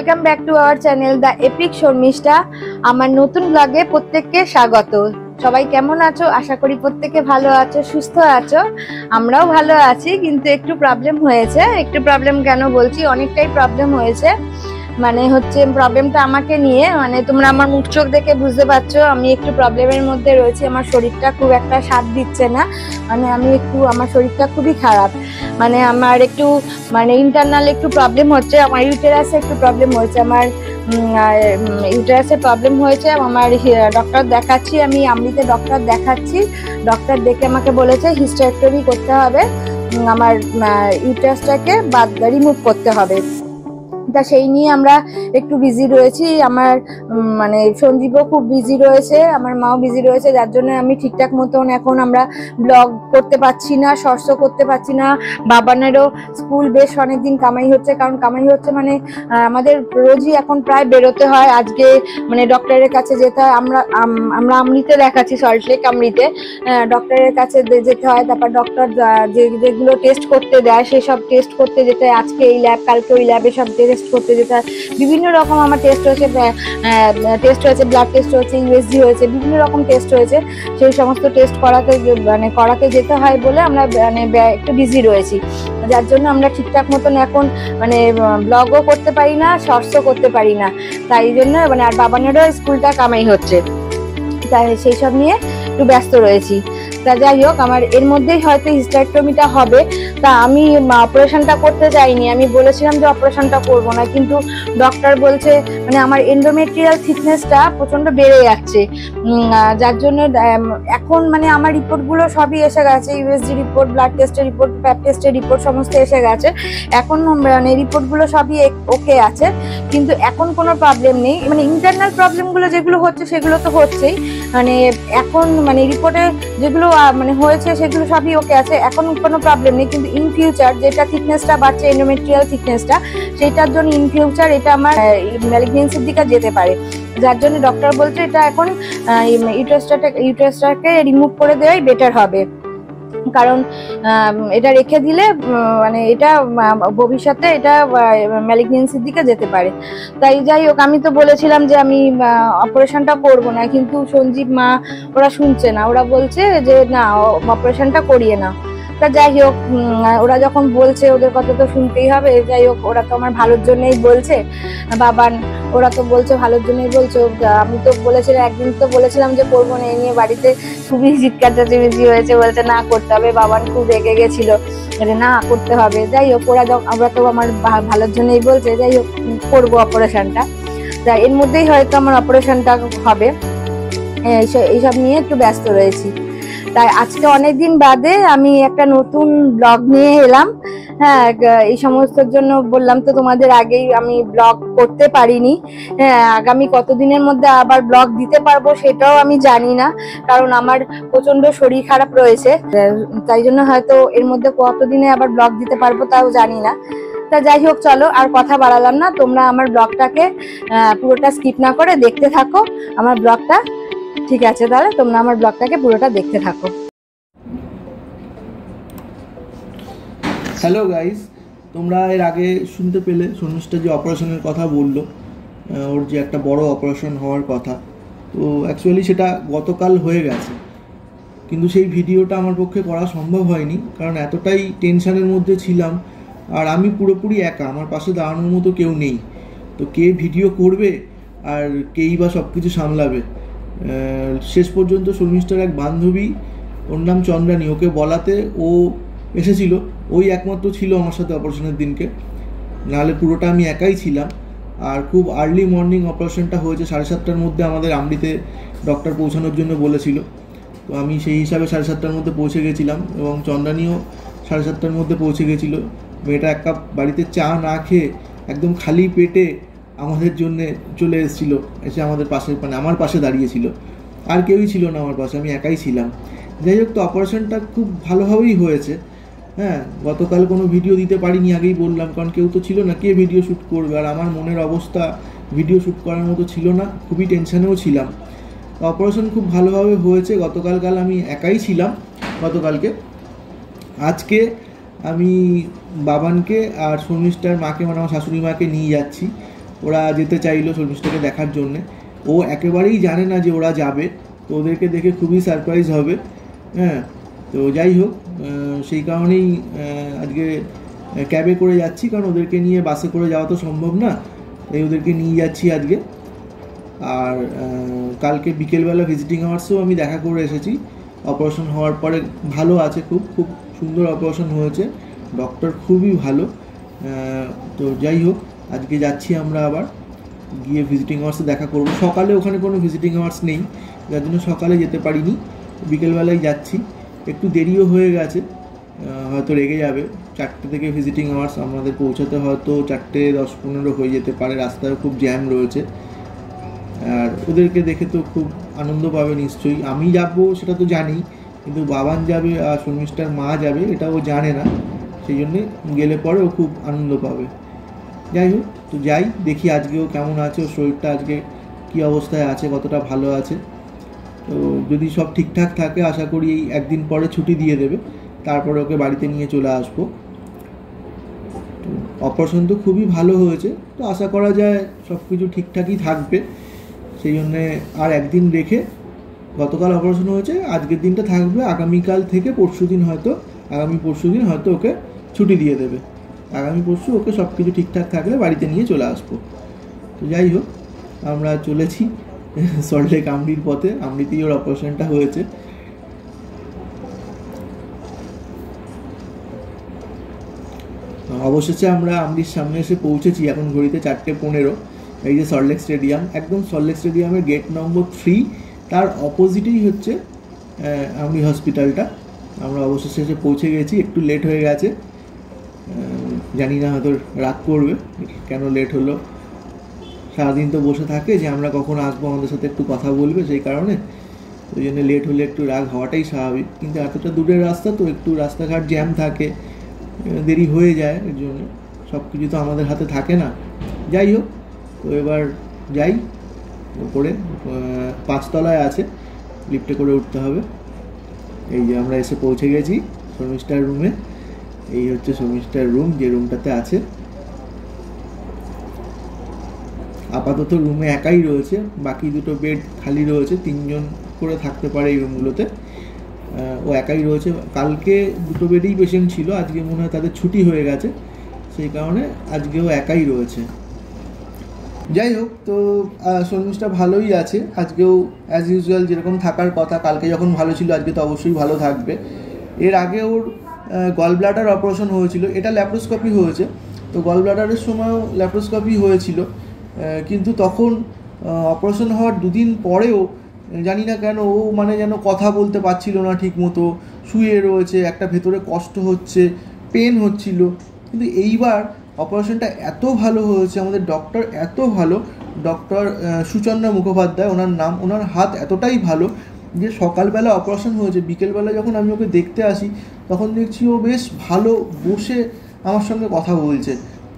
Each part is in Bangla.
Welcome back to our channel the epic Sharmistha আমার নতুন ব্লগে প্রত্যেককে স্বাগত। সবাই কেমন আছো? আশা করি প্রত্যেকে ভালো আছো, সুস্থ আছো। আমরাও ভালো আছি, কিন্তু একটু প্রবলেম হয়েছে। একটু প্রবলেম কেন বলছি? অনেকটাই প্রবলেম হয়েছে। মানে হচ্ছে প্রবলেমটা আমাকে নিয়ে মানে তোমরা আমার মুখ চোখ দেখে বুঝতে পারছ, আমি একটু প্রবলেমের মধ্যে রয়েছি, আমার শরীরটা খুব একটা সাথ দিচ্ছে না মানে আমি একটু, আমার শরীরটা খুবই খারাপ মানে আমার একটু মানে ইন্টারনাল একটু প্রবলেম হচ্ছে, আমার ইউটেরাসে একটু প্রবলেম হয়েছে, আমার ইউটেরাসে প্রবলেম হয়েছে, আমার ডক্টর দেখাচ্ছি, আমি আমলিতে ডক্টর দেখাচ্ছি ডক্টর দেখে আমাকে বলেছে হিস্টেক্টমি করতে হবে আমার ইউটেরাসটাকে বাদ রিমুভ করতে হবে। তা সেই নিয়ে আমরা একটু বিজি রয়েছি। আমার মানে সঞ্জীবও খুব বিজি রয়েছে, আমার মাও বিজি রয়েছে, যার জন্য আমি ঠিকঠাক মতন এখন আমরা ব্লগ করতে পারছি না শর্টস করতে পারছি না। বাবানেরও স্কুল বেশ অনেকদিন কামাই হচ্ছে, কারণ কামাই হচ্ছে মানে আমাদের রোজই এখন প্রায় বেরোতে হয়। আজকে মানে ডক্টরের কাছে যেতে হয়, আমরা, আম- আমরা আমরিতে দেখাচ্ছি সল্টলেক আমরিতে ডক্টরের কাছে যেতে হয়, তারপর ডক্টর যে, যেগুলো টেস্ট করতে দেয়, সেসব টেস্ট করতে যেতে হয়। আজকে এই ল্যাব কালকে ওই ল্যাবে সব টেস্ট করতে যেতে হয়। বিভিন্ন রকম আমার টেস্ট হয়েছে টেস্ট হয়েছে ব্লাড টেস্ট হয়েছে ইউএসজি হয়েছে, বিভিন্ন রকম টেস্ট হয়েছে। সেই সমস্ত টেস্ট করাতে মানে করাতে যেতে হয় বলে আমরা মানে একটু বিজি রয়েছি। যার জন্য আমরা ঠিকঠাক মতন এখন মানে ব্লগও করতে পারি না শর্টসও করতে পারি না। তাই জন্য মানে আর বাবানেরও স্কুলটা কামাই হচ্ছে। তাই সেই সব নিয়ে একটু ব্যস্ত রয়েছি। তা যাই হোক, আমার এর মধ্যেই হয়তো হিস্টারেক্টমিটা হবে। তা আমি অপারেশনটা করতে চাইনি আমি বলেছিলাম যে অপারেশনটা করব না, কিন্তু ডক্টর বলছে মানে আমার এন্ডোমেট্রিয়াল থিকনেসটা প্রচণ্ড বেড়ে যাচ্ছে। যার জন্য এখন মানে আমার রিপোর্টগুলো সবই এসে গেছে ইউএসজি রিপোর্ট ব্লাড টেস্টের রিপোর্ট প্যাপ টেস্টের রিপোর্ট সমস্ত এসে গেছে। এখন মানে রিপোর্টগুলো সবই ওকে আছে, কিন্তু এখন কোনো প্রবলেম নেই। মানে ইন্টারনাল প্রবলেমগুলো যেগুলো হচ্ছে, সেগুলো তো হচ্ছেই। মানে এখন মানে রিপোর্টে যেগুলো মানে হয়েছে সেগুলো সবই ওকে আছে। এখন কোনো প্রবলেম নেই, কিন্তু ইন ফিউচার যেটা থিকনেসটা বাড়ছে এন্ডোমেট্রিয়াল থিকনেসটা সেটার জন্য ইন ফিউচার এটা আমার ম্যালিগনেন্সির দিকে যেতে পারে। যার জন্য ডক্টর বলছে এটা এখন ইউটারাসটাকে ইউটারাসটাকে রিমুভ করে দেওয়াই বেটার হবে। কারণ এটা রেখে দিলে মানে এটা ভবিষ্যতে এটা ম্যালিগনেন্সির দিকে যেতে পারে। তাই যাই হোক, আমি তো বলেছিলাম যে আমি অপারেশনটা করব না, কিন্তু সঞ্জীব মা ওরা শুনছে না। ওরা বলছে যে, না অপারেশনটা করিয়ে না তা যাই হোক ওরা যখন বলছে ওদের কথা তো শুনতেই হবে, যাই হোক, ওরা তো আমার ভালোর জন্যই বলছে। বাবান, ওরা তো বলছে ভালোর জন্যই বলছে। আমি তো বলেছিলাম, একদিন তো বলেছিলাম যে করব না এই নিয়ে বাড়িতে খুবই চিৎকার চেঁচিমেচি হয়েছে, বলছে না, করতে হবে। বাবান খুব রেগে গেছিল না, করতে হবে। যাই হোক, ওরা যখন আমরা তো আমার ভালোর জন্যই বলছে, যাই হোক করব অপারেশনটা। তা এর মধ্যেই হয়তো আমার অপারেশনটা হবে। এইসব নিয়ে একটু ব্যস্ত রয়েছি। তাই আজকে অনেকদিন বাদে আমি একটা নতুন ব্লগ নিয়ে এলাম। হ্যাঁ এই সমস্তর জন্য বললাম তো তোমাদের আগেই আমি ব্লগ করতে পারিনি। হ্যাঁ আগামী কতদিনের মধ্যে আবার ব্লগ দিতে পারব সেটাও আমি জানি না, কারণ আমার প্রচণ্ড শরীর খারাপ রয়েছে। তাই জন্য হয়তো এর মধ্যে কতদিনে আবার ব্লগ দিতে পারব তাও জানি না। তা যাই হোক, চলো আর কথা বাড়ালাম না। তোমরা আমার ব্লগটাকে পুরোটা স্কিপ না করে দেখতে থাকো। আমার ব্লগটা ঠিক আছে তাহলে তোমরা আমার ব্লগটাকে পুরোটা দেখতে থাকো। হ্যালো গাইস তোমরা এর আগে শুনতে পেলে শর্মিষ্ঠা যে অপারেশনের কথা বলল ওর যে একটা বড় অপারেশন হওয়ার কথা। তো অ্যাকচুয়ালি সেটা গতকাল হয়ে গেছে। কিন্তু সেই ভিডিওটা আমার পক্ষে করা সম্ভব হয়নি, কারণ এতটাই টেনশানের মধ্যে ছিলাম, আর আমি পুরোপুরি একা, আমার পাশে দাঁড়ানোর মতো কেউ নেই। তো কে ভিডিও করবে, আর কেই বা সব কিছু সামলাবে? শেষ পর্যন্ত শর্মিষ্ঠার এক বান্ধবী, ওর নাম চন্দ্রানী, ওকে বলাতে ও এসেছিল। ওই একমাত্র ছিল আমার সাথে অপারেশনের দিনকে। নাহলে পুরোটা আমি একাই ছিলাম। আর খুব আর্লি মর্নিং অপারেশনটা হয়েছে সাড়ে সাতটার মধ্যে আমাদের আমরিতে ডক্টর পৌঁছানোর জন্য বলেছিল। তো আমি সেই হিসাবে সাড়ে সাতটার মধ্যে পৌঁছে গেছিলাম এবং চন্দ্রানীও সাড়ে সাতটার মধ্যে পৌঁছে গেছিল। মেয়েটা এক কাপ বাড়িতে চা না খেয়ে একদম খালি পেটে আমাদের জন্যে চলে এসেছিল, এসে আমাদের পাশে মানে আমার পাশে দাঁড়িয়েছিল। আর কেউই ছিল না আমার পাশে, আমি একাই ছিলাম। যাই হোক, তো অপারেশনটা খুব ভালোভাবেই হয়েছে। হ্যাঁ গতকাল কোনো ভিডিও দিতে পারিনি, আগেই বললাম, কারণ কেউ তো ছিল না। কে ভিডিও শ্যুট করবে? আর আমার মনের অবস্থা ভিডিও শ্যুট করার মতো ছিল না, খুবই টেনশানেও ছিলাম। অপারেশন খুব ভালোভাবে হয়েছে গতকাল কাল আমি একাই ছিলাম, গতকালকে। আজকে আমি বাবানকে আর শর্মিষ্ঠার মাকে মানে আমার শাশুড়ি মাকে নিয়ে যাচ্ছি। ওরা যেতে চাইলো শর্মিষ্ঠাকে দেখার জন্যে। ও একেবারেই জানে না যে ওরা যাবে। তো ওদেরকে দেখে খুবই সারপ্রাইজ হবে। হ্যাঁ তো যাই হোক সেই কারণেই আজকে ক্যাবে করে যাচ্ছি। কারণ ওদেরকে নিয়ে বাসে করে যাওয়া তো সম্ভব না। তাই ওদেরকে নিয়ে যাচ্ছি আজকে। আর কালকে বিকেলবেলা ভিজিটিং আওয়ার্সেও আমি দেখা করে এসেছি। অপারেশন হওয়ার পরে ভালো আছে খুব খুব সুন্দর অপারেশন হয়েছে। ডক্টর খুবই ভালো। তো যাই হোক আজকে যাচ্ছি আমরা আবার, গিয়ে ভিজিটিং আওয়ার্সে দেখা করব। সকালে ওখানে কোনো ভিজিটিং আওয়ার্স নেই, যার জন্য সকালে যেতে পারিনি। বিকেলবেলায় যাচ্ছি। একটু দেরিও হয়ে গেছে হয়তো রেগে যাবে। চারটে থেকে ভিজিটিং আওয়ার্স আমাদের পৌঁছাতে হয়তো চারটে দশ পনেরো হয়ে যেতে পারে। রাস্তায় খুব জ্যাম রয়েছে। আর ওদেরকে দেখে তো খুব আনন্দ পাবে নিশ্চয়ই। আমি যাব সেটা তো জানি, কিন্তু বাবান যাবে আর শর্মিষ্ঠার মা যাবে, এটা ও জানে না। সেই জন্যে গেলে পরে ও খুব আনন্দ পাবে। যাই হোক, তো যাই, দেখি আজকেও কেমন আছে ওর শরীরটা আজকে কী অবস্থায় আছে, কতটা ভালো আছে। তো যদি সব ঠিকঠাক থাকে, আশা করি এই একদিন পরে ছুটি দিয়ে দেবে। তারপরে ওকে বাড়িতে নিয়ে চলে আসব। তো অপারেশন তো খুবই ভালো হয়েছে, তো আশা করা যায় সব কিছু ঠিকঠাকই থাকবে। সেই জন্যে আর একদিন রেখে গতকাল অপারেশন হয়েছে, আজকের দিনটা থাকবে, আগামীকাল থেকে পরশু দিন হয়তো, আগামী পরশু দিন হয়তো ওকে ছুটি দিয়ে দেবে। আগামী পরশু ওকে সব কিছু ঠিকঠাক থাকলে বাড়িতে নিয়ে চলে আসব। তো যাই হোক, আমরা চলেছি সল্টলেক আমরির পথে আমরিতেই ওর অপারেশনটা হয়েছে। অবশেষে আমরা আমরির সামনে এসে পৌঁছেছি এখন ঘড়িতে চারটে পনেরো। এই যে সল্টলেক স্টেডিয়াম একদম সল্টলেক স্টেডিয়ামের গেট নম্বর থ্রি তার অপোজিটেই হচ্ছে আমরি হসপিটালটা আমরা অবশেষে এসে পৌঁছে গেছি, একটু লেট হয়ে গেছে। জানি না হয়তো রাগ করবে, কেন লেট হলো। সারাদিন তো বসে থাকে যে আমরা কখন আসব, আমাদের সাথে একটু কথা বলবে, সেই কারণে। ওই জন্য লেট হলে একটু রাগ হওয়াটাই স্বাভাবিক। কিন্তু এতটা দূরের রাস্তা তো একটু রাস্তাঘাট জ্যাম থাকে দেরি হয়ে যায়, এর জন্য। সব কিছু তো আমাদের হাতে থাকে না। যাই হোক, তো এবার যাই। ওপরে পাঁচতলায় আছে লিফটে করে উঠতে হবে। এই যে আমরা এসে পৌঁছে গেছি, শর্মিষ্ঠার রুমে এই হচ্ছে শর্মিষ্ঠার রুম যে রুমটাতে আছে। আপাতত রুমে একাই রয়েছে, বাকি দুটো বেড খালি রয়েছে, তিনজন করে থাকতে পারে এই রুমগুলোতে ও একাই রয়েছে। কালকে দুটো বেডেই পেশেন্ট ছিল, আজকে মনে হয় তাদের ছুটি হয়ে গেছে। সেই কারণে আজকেও একাই রয়েছে। যাই হোক, তো শর্মিষ্ঠা ভালোই আছে। আজকেও অ্যাজ ইউজুয়াল যেরকম থাকার কথা, কালকে যখন ভালো ছিল, আজকে তো অবশ্যই ভালো থাকবে। এর আগে ওর গল ব্লাডার অপারেশন হয়েছিল। এটা ল্যাপ্রোস্কোপি হয়েছে। তো গল ব্লাডারের সময়ও ল্যাপ্রোস্কোপি হয়েছিল। কিন্তু তখন অপারেশন হওয়ার দুদিন পরেও, জানি না কেন, ও মানে যেন কথা বলতে পারছিল না ঠিক মতো শুয়ে রয়েছে, একটা ভেতরে কষ্ট হচ্ছে পেন হচ্ছিল। কিন্তু এইবার অপারেশনটা এত ভালো হয়েছে, আমাদের ডক্টর এত ভালো। ডক্টর সুচন্দ্রা মুখোপাধ্যায়, ওনার নাম, ওনার হাত এতটাই ভালো যে সকালবেলা অপারেশন হয়েছে, বিকেলবেলা যখন আমি ওকে দেখতে আসি, তখন দেখছি ও বেশ ভালো বসে আমার সঙ্গে কথা বলছে।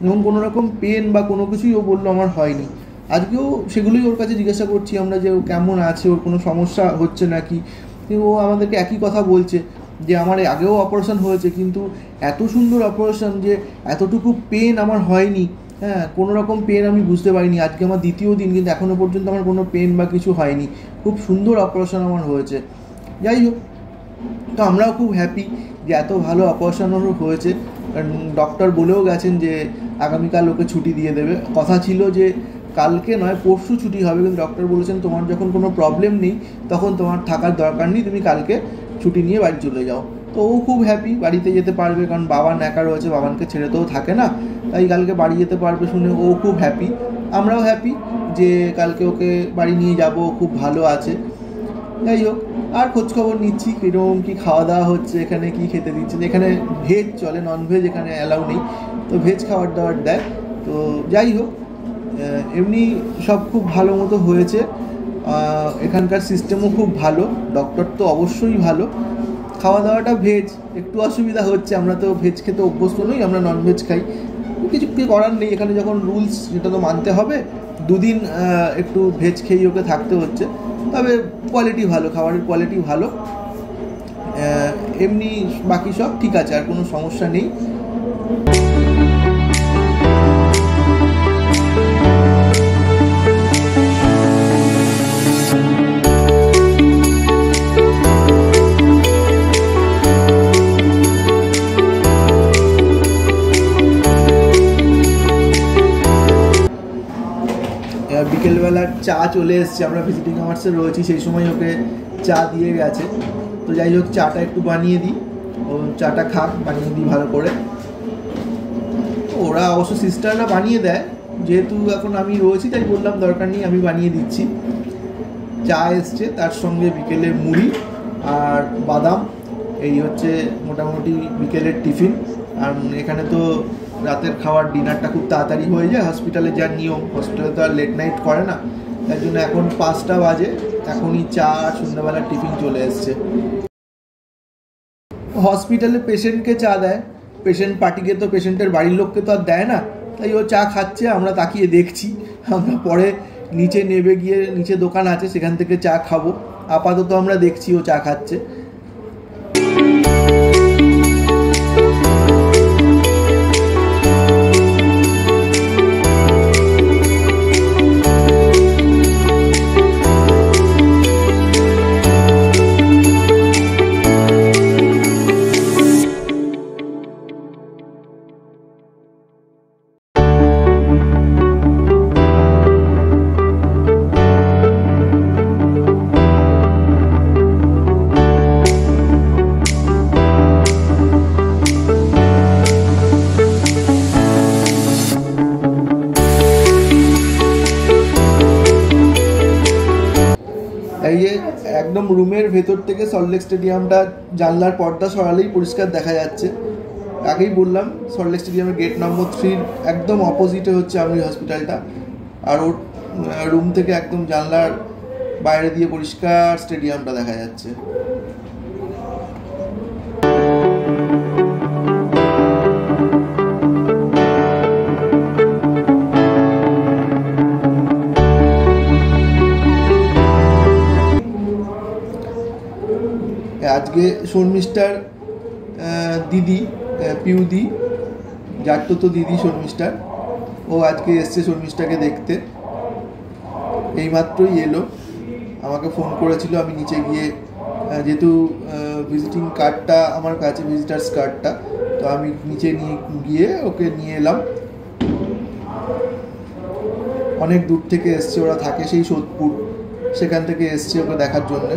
এবং কোনো রকম পেন বা কোনো কিছুই ও বলল আমার হয়নি। আজকেও সেগুলোই ওর কাছে জিজ্ঞাসা করছি আমরা যে ও কেমন আছে, ওর কোনো সমস্যা হচ্ছে নাকি? ও আমাদেরকে একই কথা বলছে যে আমার আগেও অপারেশন হয়েছে, কিন্তু এত সুন্দর অপারেশন যে এতটুকু পেন আমার হয়নি। হ্যাঁ কোনো রকম পেন আমি বুঝতে পারিনি। আজকে আমার দ্বিতীয় দিন, কিন্তু এখনও পর্যন্ত আমার কোনো পেন বা কিছু হয়নি। খুব সুন্দর অপারেশন আমার হয়েছে। যাই হোক, তো আমরাও খুব হ্যাপি যে এত ভালো অপারেশন হয়েছে। ডক্টর বলেও গেছেন যে আগামীকাল ওকে ছুটি দিয়ে দেবে। কথা ছিল যে কালকে নয়, পরশু ছুটি হবে, কিন্তু ডক্টর বলেছেন তোমার যখন কোনো প্রবলেম নেই, তখন তোমার থাকার দরকার নেই। তুমি কালকে ছুটি নিয়ে বাড়ি চলে যাও। তো ও খুব হ্যাপি বাড়িতে যেতে পারবে, কারণ বাবা একা রয়েছে, বাবানকে ছেড়ে তো থাকে না। তাই কালকে বাড়ি যেতে পারবে শুনে ও খুব হ্যাপি আমরাও হ্যাপি যে কালকে ওকে বাড়ি নিয়ে যাব খুব ভালো আছে। যাই হোক, আর খোঁজখবর নিচ্ছি কীরকম কী খাওয়া দাওয়া হচ্ছে, এখানে কি খেতে দিচ্ছে। এখানে ভেজ চলে নন ভেজ এখানে অ্যালাউ নেই। তো ভেজ খাবার দাবার দেয়। তো যাই হোক এমনি সব খুব ভালো মতো হয়েছে। এখানকার সিস্টেমও খুব ভালো। ডক্টর তো অবশ্যই ভালো। খাওয়া দাওয়াটা ভেজ একটু অসুবিধা হচ্ছে, আমরা তো ভেজ খেতে অভ্যস্ত নই, আমরা নন ভেজ খাই। কিছু করার নেই, এখানে যখন রুলস সেটা তো মানতে হবে, দুদিন একটু ভেজ খেয়ে ওকে থাকতে হচ্ছে। তবে কোয়ালিটি ভালো, খাবারের কোয়ালিটি ভালো। এমনি বাকি সব ঠিক আছে, আর কোনো সমস্যা নেই। বিকেলবেলার চা চলে এসছে। আমরা ভিজিটিং আওয়ার্সে রয়েছি, সেই সময় ওকে চা দিয়ে গেছে। তো যাই হোক, চাটা একটু বানিয়ে দিই। ও চাটা খাক, বানিয়ে দিই ভালো করে। ওরা অবশ্য সিস্টাররা বানিয়ে দেয়। যেহেতু এখন আমি রয়েছি, তাই বললাম দরকার নেই, আমি বানিয়ে দিচ্ছি। চা এসছে, তার সঙ্গে বিকেলে মুড়ি আর বাদাম। এই হচ্ছে মোটামুটি বিকেলের টিফিন। আর এখানে তো রাতের খাওয়ার ডিনারটা খুব তাড়াতাড়ি হয়ে যায়। হসপিটালে যা নিয়ম হসপিটালে তো আর লেট নাইট করে না। তার জন্য এখন পাঁচটা বাজে। এখনই চা আর সন্ধ্যাবেলার টিফিন চলে এসছে। হসপিটালে পেশেন্টকে চা দেয়। পেশেন্ট পার্টিকে তো পেশেন্টের বাড়ির লোককে তো আর দেয় না। তাই ও চা খাচ্ছে, আমরা তাকিয়ে দেখছি। আমরা পরে নিচে নেবে গিয়ে, নিচে দোকান আছে, সেখান থেকে চা খাব। আপাতত আমরা দেখছি ও চা খাচ্ছে। ভেতর থেকে সল্টলেক স্টেডিয়ামটা জানলার পর্দা সরালেই পরিষ্কার দেখা যাচ্ছে। আগেই বললাম সল্টলেক স্টেডিয়ামের গেট নম্বর থ্রির একদম অপোজিটে হচ্ছে আমি হসপিটালটা আর ওর রুম থেকে একদম জানলার বাইরে দিয়ে পরিষ্কার স্টেডিয়ামটা দেখা যাচ্ছে। আজকে শর্মিষ্ঠার দিদি পিউদি যার তো দিদি শর্মিষ্ঠার ও আজকে এসছে শর্মিষ্ঠাকে দেখতে। এইমাত্রই এলো। আমাকে ফোন করেছিল, আমি নিচে গিয়ে যেহেতু ভিজিটিং কার্ডটা আমার কাছে ভিজিটার্স কার্ডটা তো আমি নিচে নিয়ে গিয়ে ওকে নিয়ে এলাম। অনেক দূর থেকে এসছে, ওরা থাকে সেই সোদপুর। সেখান থেকে এসছে ওকে দেখার জন্যে।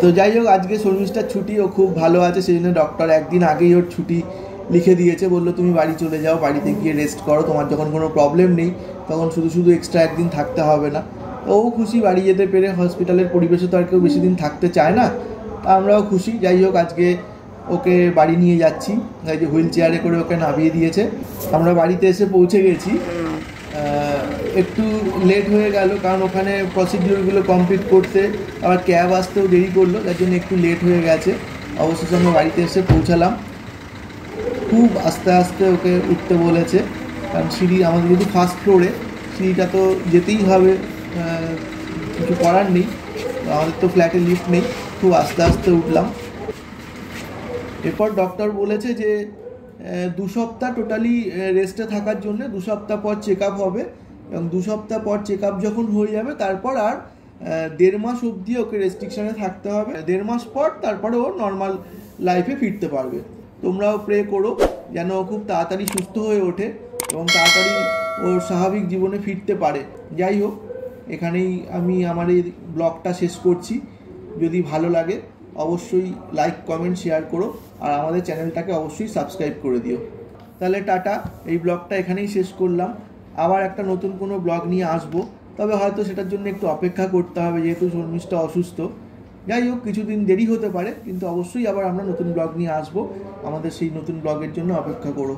তো যাই হোক, আজকে শর্মিষ্ঠার ছুটি, ও খুব ভালো আছে সেই জন্য ডক্টর একদিন আগেই ওর ছুটি লিখে দিয়েছে, বলল, তুমি বাড়ি চলে যাও, বাড়িতে গিয়ে রেস্ট করো, তোমার যখন কোনো প্রবলেম নেই, তখন শুধু শুধু এক্সট্রা একদিন থাকতে হবে না। ও খুশি, বাড়ি যেতে পেরে হসপিটালের পরিবেশে তো আর কেউ বেশি দিন থাকতে চায় না, তা আমরাও খুশি। যাই হোক, আজকে ওকে বাড়ি নিয়ে যাচ্ছি, এই যে হুইল চেয়ারে করে ওকে নামিয়ে দিয়েছে। আমরা বাড়িতে এসে পৌঁছে গেছি। একটু লেট হয়ে গেল, কারণ ওখানে প্রসিডিউরগুলো কমপ্লিট করতে আবার ক্যাব আসতেও দেরি করল, তার জন্য একটু লেট হয়ে গেছে। অবশেষে আমরা বাড়িতে এসে পৌঁছালাম। খুব আস্তে আস্তে ওকে উঠতে বলেছে, কারণ সিঁড়ি আমাদের যেহেতু ফার্স্ট ফ্লোরে সিঁড়িটা তো যেতেই হবে কিছু করার নেই। আমাদের তো ফ্ল্যাটে লিফট নেই, খুব আস্তে আস্তে উঠলাম। এরপর ডক্টর বলেছে যে দু সপ্তাহ টোটালি রেস্টে থাকার জন্য দু সপ্তাহ পর চেক আপ হবে। এবং দু সপ্তাহ পর চেক আপ যখন হয়ে যাবে, তারপর আর দেড় মাস অবধি ওকে রেস্ট্রিকশনে থাকতে হবে। দেড় মাস পর তারপরে ও নর্মাল লাইফে ফিরতে পারবে। তোমরাও প্রে করো যেন ও খুব তাড়াতাড়ি সুস্থ হয়ে ওঠে এবং তাড়াতাড়ি ওর স্বাভাবিক জীবনে ফিরতে পারে। যাই হোক, এখানেই আমি আমার এই ব্লগটা শেষ করছি। যদি ভালো লাগে, অবশ্যই লাইক কমেন্ট শেয়ার করো আর আমাদের চ্যানেলটাকে অবশ্যই সাবস্ক্রাইব করে দিও। তাহলে টাটা, এই ব্লগটা এখানেই শেষ করলাম। আবার একটা নতুন কোনো ব্লগ নিয়ে আসব। তবে হয়তো সেটার জন্য একটু অপেক্ষা করতে হবে, যেহেতু শর্মিষ্ঠা অসুস্থ। যাই হোক, কিছুদিন দেরি হতে পারে, কিন্তু অবশ্যই আবার আমরা নতুন ব্লগ নিয়ে আসব। আমাদের সেই নতুন ব্লগের জন্য অপেক্ষা করো।